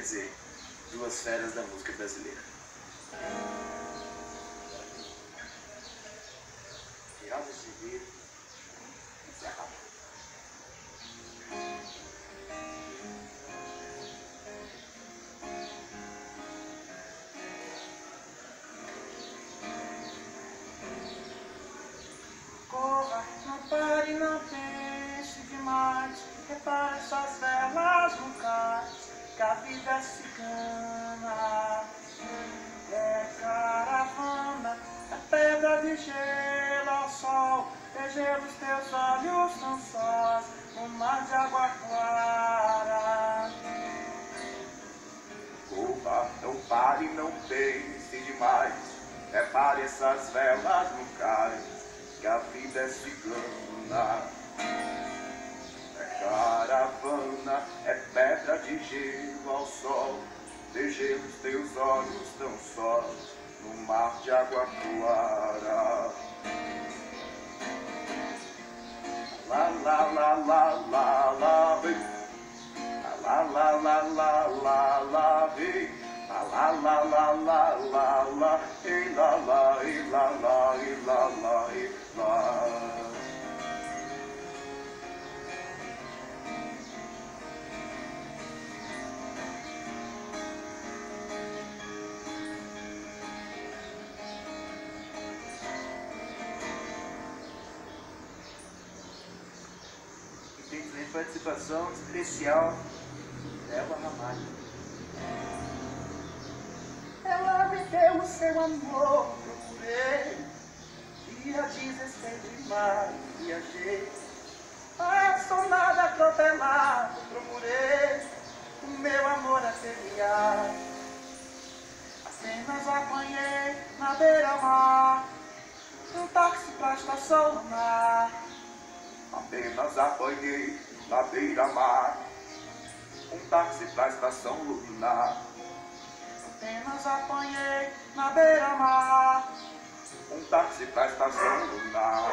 quer dizer, duas feras da música brasileira. Geraldo Civil, Zé Ramalho. Corra, não pense demais. Repare suas velas cais, que a vida é cigana. É caravana, é pedra de gelo ao sol. Veja os teus olhos tão sós, no mar de água clara. Corra, não pare, não pense demais. Repare essas velas no cais, que a vida é cigana. É pedra de gelo ao sol. Veja os teus olhos tão sós, no mar de água clara. La la la la la la, vem. La la la la la la vem. La la la la la la la e la la e la e la participação especial Eva Ramalho. Ela me deu o seu amor, procurei. Dia 16 de maio, viajei. Apaixonada, atropelado, procurei. O meu amor a semear. Apenas apanhei na beira-mar. Um táxi pra estação mar. Apenas apanhei na beira-mar um táxi pra estação lunar. Apenas apanhei na beira-mar. Um táxi pra estação lunar.